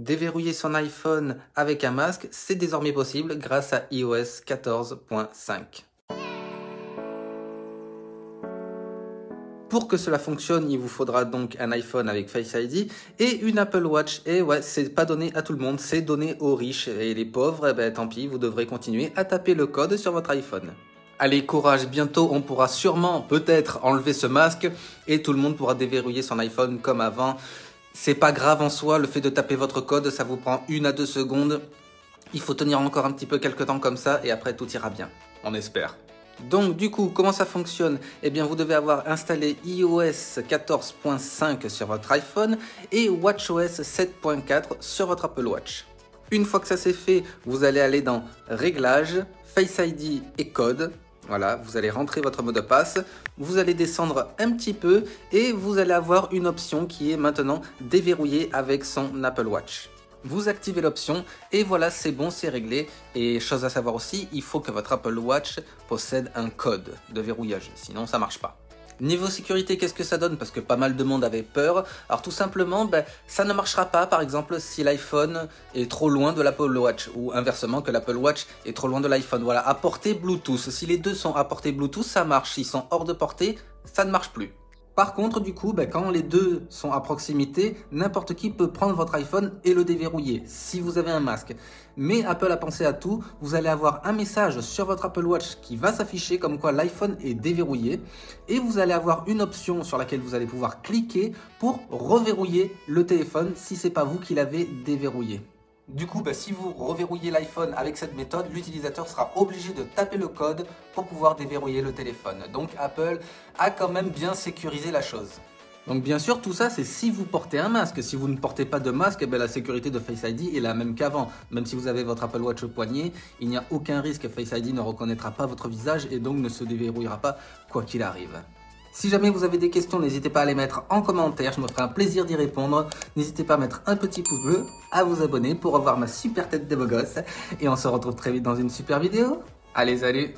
Déverrouiller son iPhone avec un masque, c'est désormais possible grâce à iOS 14.5. Pour que cela fonctionne, il vous faudra donc un iPhone avec Face ID et une Apple Watch. Et ouais, c'est pas donné à tout le monde, c'est donné aux riches et les pauvres, eh ben tant pis, vous devrez continuer à taper le code sur votre iPhone. Allez, courage, bientôt on pourra sûrement peut-être enlever ce masque et tout le monde pourra déverrouiller son iPhone comme avant. C'est pas grave en soi, le fait de taper votre code, ça vous prend une à deux secondes. Il faut tenir encore un petit peu quelques temps comme ça et après tout ira bien. On espère. Donc du coup, comment ça fonctionne? Eh bien, vous devez avoir installé iOS 14.5 sur votre iPhone et WatchOS 7.4 sur votre Apple Watch. Une fois que ça c'est fait, vous allez aller dans Réglages, Face ID et Code. Voilà, vous allez rentrer votre mot de passe, vous allez descendre un petit peu et vous allez avoir une option qui est maintenant déverrouillée avec son Apple Watch vous activez l'option et voilà c'est bon c'est réglé et chose à savoir aussi il faut que votre Apple Watch possède un code de verrouillage sinon ça marche pas. Niveau sécurité, qu'est-ce que ça donne? Parce que pas mal de monde avait peur. Alors tout simplement, ben, ça ne marchera pas par exemple si l'iPhone est trop loin de l'Apple Watch ou inversement que l'Apple Watch est trop loin de l'iPhone. Voilà, à portée Bluetooth. Si les deux sont à portée Bluetooth, ça marche. S'ils sont hors de portée, ça ne marche plus. Par contre, du coup, ben, quand les deux sont à proximité, n'importe qui peut prendre votre iPhone et le déverrouiller si vous avez un masque. Mais Apple a pensé à tout. Vous allez avoir un message sur votre Apple Watch qui va s'afficher comme quoi l'iPhone est déverrouillé. Et vous allez avoir une option sur laquelle vous allez pouvoir cliquer pour reverrouiller le téléphone si c'est pas vous qui l'avez déverrouillé. Du coup, bah, si vous reverrouillez l'iPhone avec cette méthode, l'utilisateur sera obligé de taper le code pour pouvoir déverrouiller le téléphone. Donc Apple a quand même bien sécurisé la chose. Donc bien sûr, tout ça, c'est si vous portez un masque. Si vous ne portez pas de masque, eh ben, la sécurité de Face ID est la même qu'avant. Même si vous avez votre Apple Watch au poignet, il n'y a aucun risque. Face ID ne reconnaîtra pas votre visage et donc ne se déverrouillera pas quoi qu'il arrive. Si jamais vous avez des questions, n'hésitez pas à les mettre en commentaire, je me ferai un plaisir d'y répondre. N'hésitez pas à mettre un petit pouce bleu, à vous abonner pour revoir ma super tête de beau gosse. Et on se retrouve très vite dans une super vidéo. Allez, salut